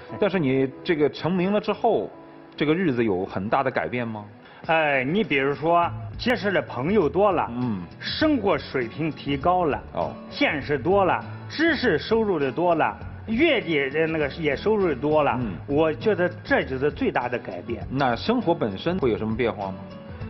但是你这个成名了之后，这个日子有很大的改变吗？哎，你比如说结识的朋友多了，嗯，生活水平提高了，哦，见识多了，知识收入的多了，阅历的那个也收入的多了，嗯我觉得这就是最大的改变。那生活本身会有什么变化吗？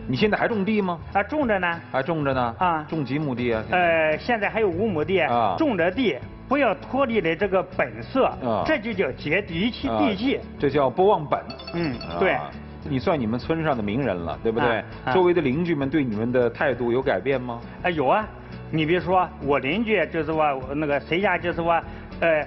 你现在还种地吗？啊，种着呢，还种着呢？啊种几亩地啊？呃，现在还有五亩地，啊种着地，不要脱离了这个本色，啊这就叫接地气啊地气。这叫不忘本。嗯，对。啊你算你们村上的名人了，对不对？周围的邻居们对你们的态度有改变吗？啊，有啊，你比如说我邻居就是说那个谁家就是说，呃，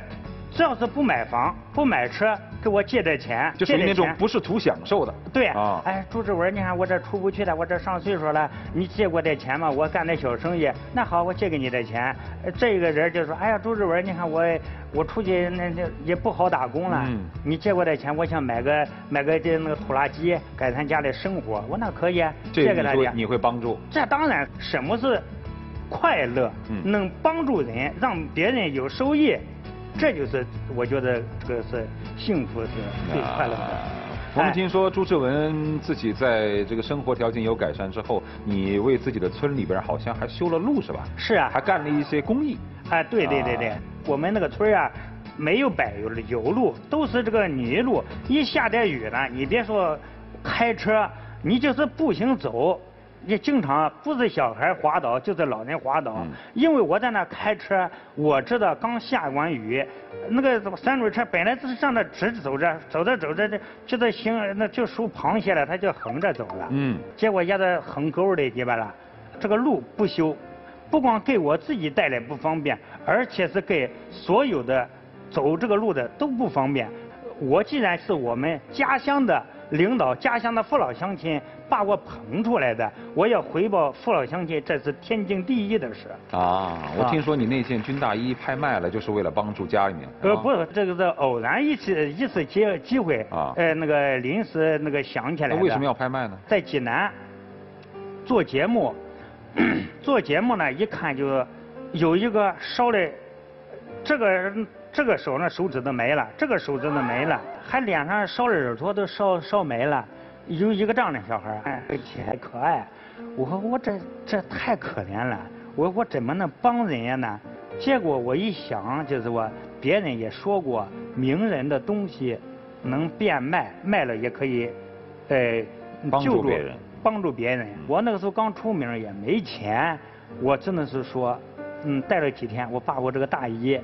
只要是不买房不买车，给我借点钱，就属于那种不是图享受的。对啊哎，朱志文，你看我这出不去了，我这上岁数了，你借我点钱嘛？我干点小生意，那好，我借给你点钱。呃这个人就说，哎呀，朱志文，你看我我出去那那也不好打工了，嗯你借我点钱，我想买个买个这那个拖拉机，改善家里生活。我那可以啊，这借给他点。你会你会帮助。这当然，什么是快乐？嗯能帮助人，让别人有收益，这就是我觉得这个是幸福是最快乐的。啊我们哎听说朱志文自己在这个生活条件有改善之后，你为自己的村里边好像还修了路是吧？是啊还干了一些公益。哎，对对对对，啊我们那个村啊，没有柏油的油路，都是这个泥路。一下点雨呢，你别说开车，你就是步行走，也经常不是小孩滑倒，就是老人滑倒。嗯因为我在那开车，我知道刚下完雨，那个三轮车本来就是上那直走着，走着走着，这这个行那就属螃蟹了，它就横着走了。嗯结果压在横沟里去吧了，这个路不修，不光给我自己带来不方便，而且是给所有的走这个路的都不方便。我既然是我们家乡的领导，家乡的父老乡亲把我捧出来的，我要回报父老乡亲，这是天经地义的事。啊，我啊听说你那件军大衣拍卖了，就是为了帮助家里面。呃，啊不，这个是偶然一次一次机机会啊呃，那个临时那个想起来的。那为什么要拍卖呢？在济南做节目，做节目呢，一看就有一个烧的，这个这个手呢手指头没了，这个手指头没了，还脸上烧耳朵都烧烧没了，有一个这样的小孩儿，哎，而且还可爱。我说我这这太可怜了，我我怎么能帮人家呢？结果我一想，就是我别人也说过，名人的东西能变卖，卖了也可以，呃，帮助别人帮助别人。我那个时候刚出名，也没钱，我真的是说，嗯，带了几天，我把我这个大衣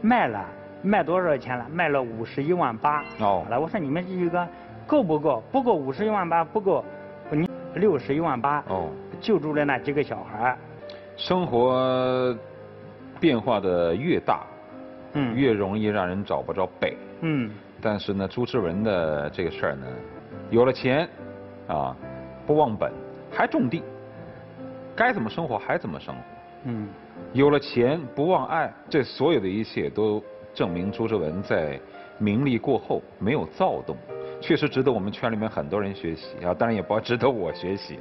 卖了，卖多少钱了？卖了五十一万八。哦好了，我说你们这个够不够？不够五十一万八，不够，你六十一万八。哦，救助了那几个小孩儿。生活变化的越大，嗯越容易让人找不着北。嗯但是呢，朱之文的这个事儿呢，有了钱，啊，不忘本，还种地，该怎么生活还怎么生活。嗯。有了钱不忘爱，这所有的一切都证明朱之文在名利过后没有躁动，确实值得我们圈里面很多人学习啊，当然也不值得我学习。